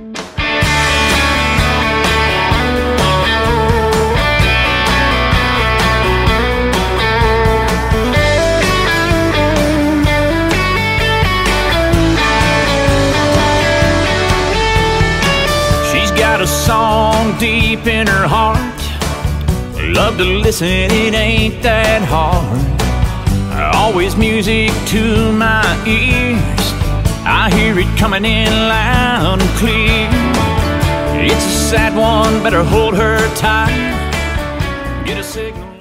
She's got a song deep in her heart. Love to listen, it ain't that hard. Always music to my ears. I hear it coming in loud and clear. It's a sad one, better hold her tight. Get a signal.